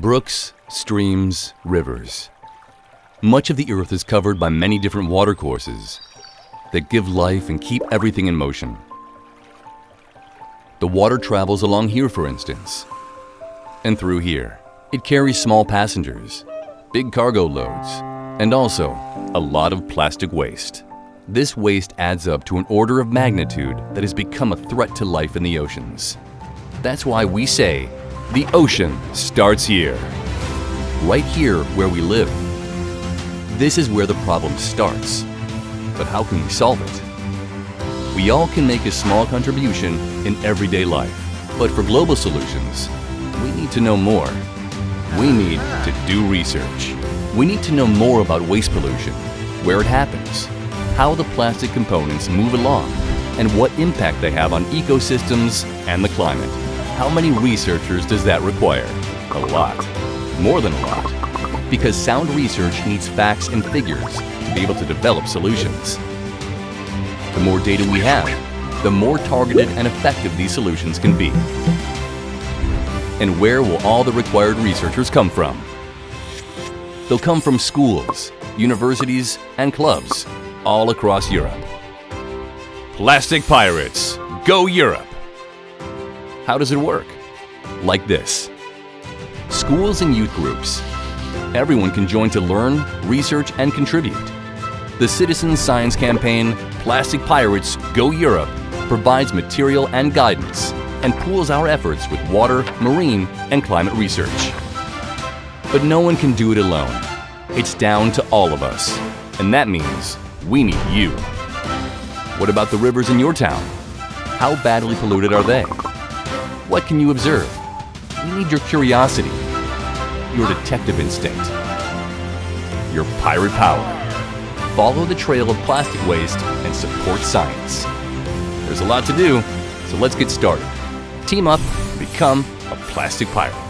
Brooks, streams, rivers. Much of the earth is covered by many different watercourses that give life and keep everything in motion. The water travels along here, for instance, and through here. It carries small passengers, big cargo loads, and also a lot of plastic waste. This waste adds up to an order of magnitude that has become a threat to life in the oceans. That's why we say the ocean starts here. Right here where we live. This is where the problem starts. But how can we solve it? We all can make a small contribution in everyday life. But for global solutions, we need to know more. We need to do research. We need to know more about waste pollution, where it happens, how the plastic components move along, and what impact they have on ecosystems and the climate. How many researchers does that require? A lot. More than a lot. Because sound research needs facts and figures to be able to develop solutions. The more data we have, the more targeted and effective these solutions can be. And where will all the required researchers come from? They'll come from schools, universities, and clubs all across Europe. Plastic Pirates, go Europe! How does it work? Like this. Schools and youth groups. Everyone can join to learn, research, and contribute. The Citizen Science Campaign, Plastic Pirates Go Europe, provides material and guidance and pools our efforts with water, marine, and climate research. But no one can do it alone. It's down to all of us. And that means we need you. What about the rivers in your town? How badly polluted are they? What can you observe? We need your curiosity, your detective instinct, your pirate power. Follow the trail of plastic waste and support science. There's a lot to do, so let's get started. Team up become a plastic pirate.